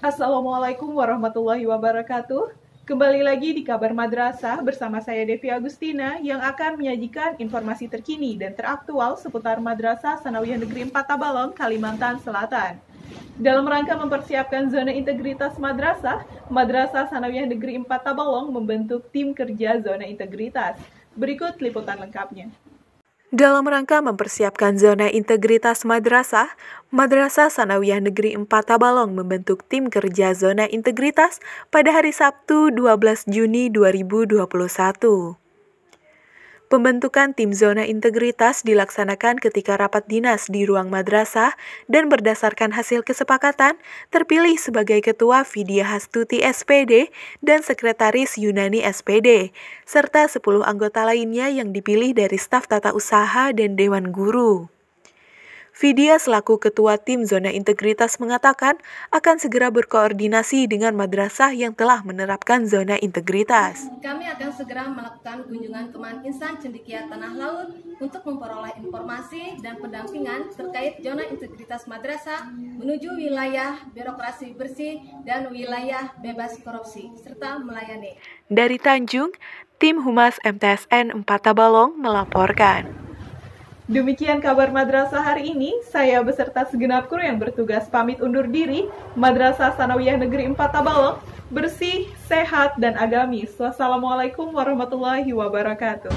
Assalamualaikum warahmatullahi wabarakatuh. Kembali lagi di Kabar Madrasah bersama saya Devi Agustina yang akan menyajikan informasi terkini dan teraktual seputar Madrasah Sanawiyah Negeri 4 Tabalong, Kalimantan Selatan. Dalam rangka mempersiapkan zona integritas madrasah, Madrasah Sanawiyah Negeri 4 Tabalong membentuk tim kerja zona integritas. Berikut liputan lengkapnya. Dalam rangka mempersiapkan zona integritas madrasah, Madrasah Sanawiyah Negeri 4 Tabalong membentuk tim kerja zona integritas pada hari Sabtu 12 Juni 2021. Pembentukan tim zona integritas dilaksanakan ketika rapat dinas di ruang madrasah dan berdasarkan hasil kesepakatan terpilih sebagai Ketua Vidya Hastuti SPD dan Sekretaris Yunani SPD, serta 10 anggota lainnya yang dipilih dari staf tata usaha dan Dewan Guru. Vidya selaku ketua tim zona integritas mengatakan akan segera berkoordinasi dengan madrasah yang telah menerapkan zona integritas. Kami akan segera melakukan kunjungan ke insan cendikia Tanah Laut untuk memperoleh informasi dan pendampingan terkait zona integritas madrasah menuju wilayah birokrasi bersih dan wilayah bebas korupsi serta melayani. Dari Tanjung, tim Humas MTSN 4 Tabalong melaporkan. Demikian kabar madrasah hari ini. Saya beserta segenap kru yang bertugas pamit undur diri. Madrasah Sanawiyah Negeri 4 Tabalong, bersih, sehat, dan agamis. Wassalamualaikum warahmatullahi wabarakatuh.